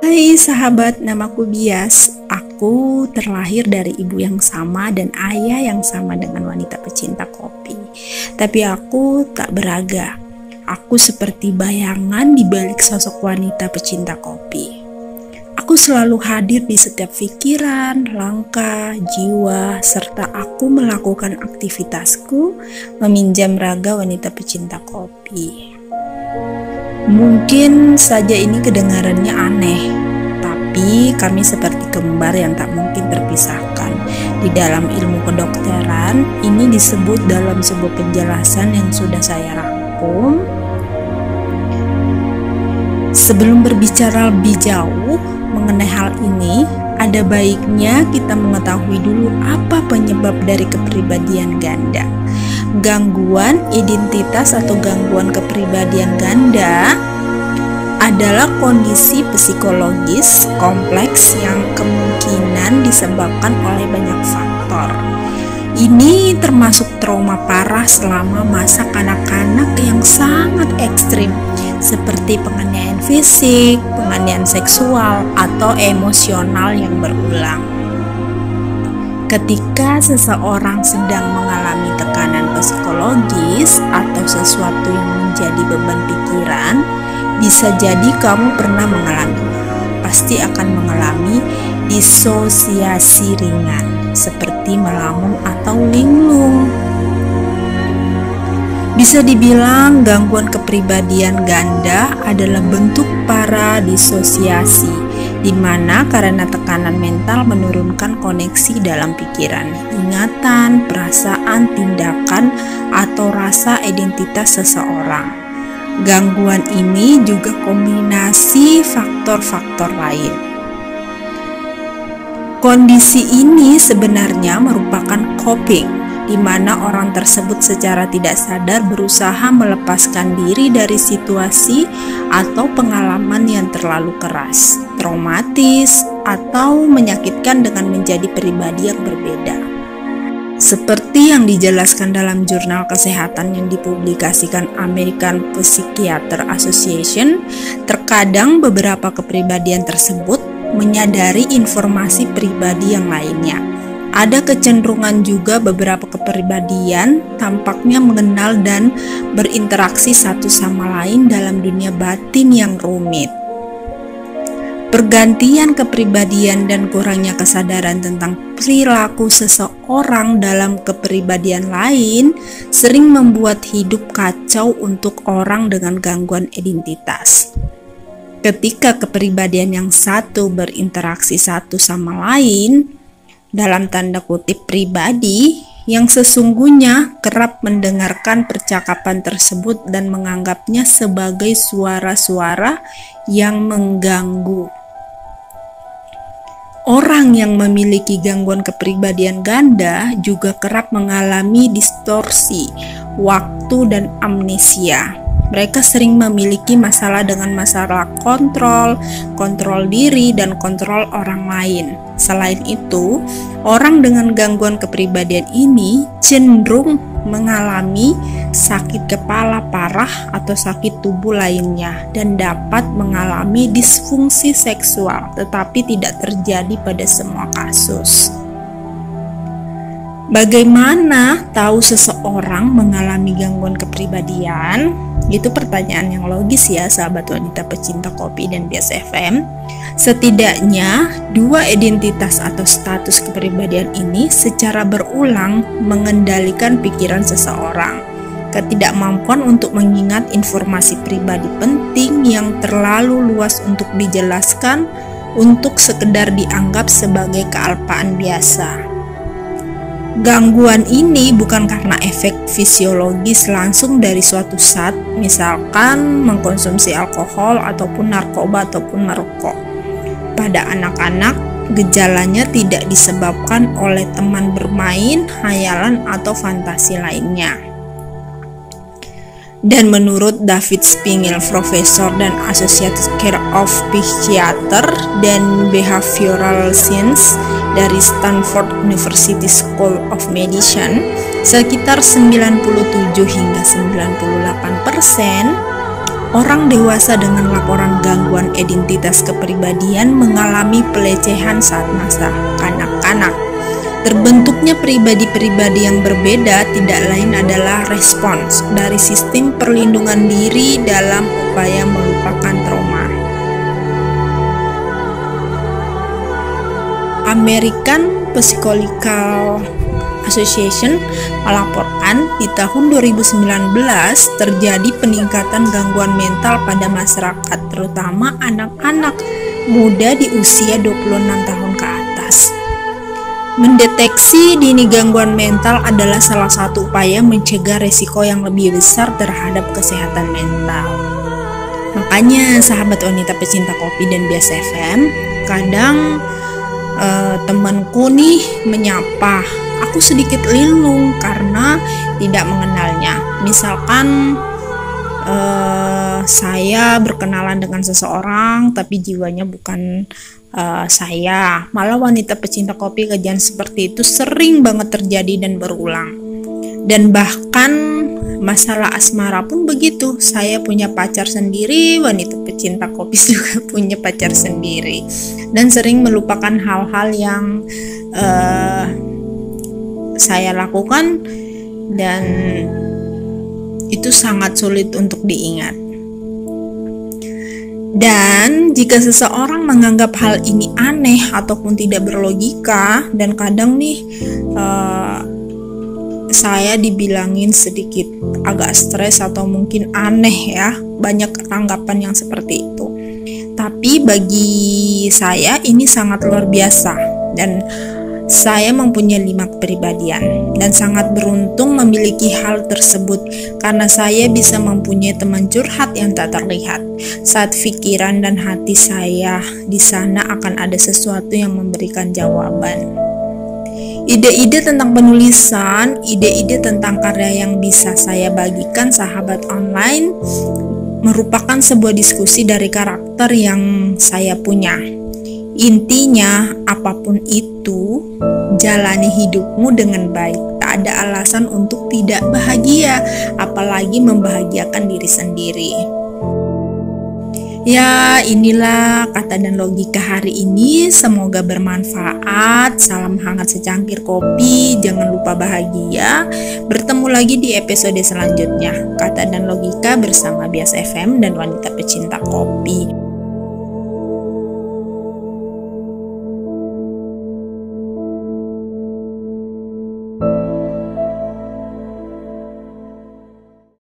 Hai sahabat, namaku Bias. Aku terlahir dari ibu yang sama dan ayah yang sama dengan wanita pecinta kopi. Tapi aku tak beraga. Aku seperti bayangan di balik sosok wanita pecinta kopi. Aku selalu hadir di setiap pikiran, langkah, jiwa, serta aku melakukan aktivitasku meminjam raga wanita pecinta kopi. Mungkin saja ini kedengarannya aneh, tapi kami seperti kembar yang tak mungkin terpisahkan. Di dalam ilmu kedokteran, ini disebut dalam sebuah penjelasan yang sudah saya rangkum. Sebelum berbicara lebih jauh, mengenai hal ini, ada baiknya kita mengetahui dulu apa penyebab dari kepribadian ganda. Gangguan identitas atau gangguan kepribadian ganda adalah kondisi psikologis kompleks yang kemungkinan disebabkan oleh banyak faktor. Ini termasuk trauma parah selama masa kanak-kanak yang sangat ekstrim seperti penganiayaan fisik, penganiayaan seksual, atau emosional yang berulang. Ketika seseorang sedang mengalami tekanan psikologis atau sesuatu yang menjadi beban pikiran, bisa jadi kamu pernah mengalaminya. Pasti akan mengalami disosiasi ringan, seperti melamun atau linglung. Bisa dibilang gangguan kepribadian ganda adalah bentuk para disosiasi, di mana karena tekanan mental menurunkan koneksi dalam pikiran, ingatan, perasaan, tindakan, atau rasa identitas seseorang. Gangguan ini juga kombinasi faktor-faktor lain. Kondisi ini sebenarnya merupakan coping di mana orang tersebut secara tidak sadar berusaha melepaskan diri dari situasi atau pengalaman yang terlalu keras, traumatis, atau menyakitkan dengan menjadi pribadi yang berbeda. Seperti yang dijelaskan dalam jurnal kesehatan yang dipublikasikan American Psychiatric Association, terkadang beberapa kepribadian tersebut menyadari informasi pribadi yang lainnya ada kecenderungan juga beberapa kepribadian tampaknya mengenal dan berinteraksi satu sama lain dalam dunia batin yang rumit. Pergantian kepribadian dan kurangnya kesadaran tentang perilaku seseorang dalam kepribadian lain sering membuat hidup kacau untuk orang dengan gangguan identitas. Ketika kepribadian yang satu berinteraksi satu sama lain, dalam tanda kutip pribadi yang sesungguhnya kerap mendengarkan percakapan tersebut dan menganggapnya sebagai suara-suara yang mengganggu. Orang yang memiliki gangguan kepribadian ganda juga kerap mengalami distorsi waktu dan amnesia. Mereka sering memiliki masalah dengan masalah kontrol, kontrol diri, dan kontrol orang lain. Selain itu, orang dengan gangguan kepribadian ini cenderung mengalami sakit kepala parah atau sakit tubuh lainnya dan dapat mengalami disfungsi seksual, tetapi tidak terjadi pada semua kasus. Bagaimana tahu seseorang mengalami gangguan kepribadian? Itu pertanyaan yang logis ya sahabat wanita pecinta kopi dan bias FM. Setidaknya dua identitas atau status kepribadian ini secara berulang mengendalikan pikiran seseorang. Ketidakmampuan untuk mengingat informasi pribadi penting yang terlalu luas untuk dijelaskan untuk sekedar dianggap sebagai kealpaan biasa. Gangguan ini bukan karena efek fisiologis langsung dari suatu saat, misalkan mengkonsumsi alkohol ataupun narkoba ataupun merokok. Pada anak-anak, gejalanya tidak disebabkan oleh teman bermain, hayalan, atau fantasi lainnya. Dan menurut David Spingel, Profesor dan Associate Care of Psychiater dan Behavioral Science dari Stanford University School of Medicine, sekitar 97 hingga 98 persen orang dewasa dengan laporan gangguan identitas kepribadian mengalami pelecehan saat masa kanak-kanak. Terbentuknya pribadi-pribadi yang berbeda tidak lain adalah respons dari sistem perlindungan diri dalam upaya American Psychological Association melaporkan di tahun 2019 terjadi peningkatan gangguan mental pada masyarakat terutama anak-anak muda di usia 26 tahun ke atas. Mendeteksi dini gangguan mental adalah salah satu upaya mencegah resiko yang lebih besar terhadap kesehatan mental. Makanya sahabat wanita pecinta kopi dan bias FM, kadang uh, temanku nih menyapa, aku sedikit linglung karena tidak mengenalnya. Misalkan uh, saya berkenalan dengan seseorang tapi jiwanya bukan uh, saya. Malah wanita pecinta kopi kejadian seperti itu sering banget terjadi dan berulang. Dan bahkan masalah asmara pun begitu. Saya punya pacar sendiri, wanita pecinta kopi juga punya pacar sendiri. Dan sering melupakan hal-hal yang uh, saya lakukan dan itu sangat sulit untuk diingat. Dan jika seseorang menganggap hal ini aneh ataupun tidak berlogika, dan kadang nih uh, saya dibilangin sedikit agak stres atau mungkin aneh ya, banyak tanggapan yang seperti itu. Tapi bagi saya ini sangat luar biasa dan saya mempunyai lima kepribadian dan sangat beruntung memiliki hal tersebut karena saya bisa mempunyai teman curhat yang tak terlihat. Saat pikiran dan hati saya di sana akan ada sesuatu yang memberikan jawaban. Ide-ide tentang penulisan, ide-ide tentang karya yang bisa saya bagikan sahabat online merupakan sebuah diskusi dari karakter yang saya punya Intinya, apa pun itu, jalani hidupmu dengan baik. Tak ada alasan untuk tidak bahagia, apalagi membahagiakan diri sendiri. Ya, inilah kata dan logika hari ini. Semoga bermanfaat. Salam hangat secangkir kopi. Jangan lupa bahagia. Bertemu lagi di episode selanjutnya. Kata dan logika bersama Bias FM dan wanita pecinta kopi.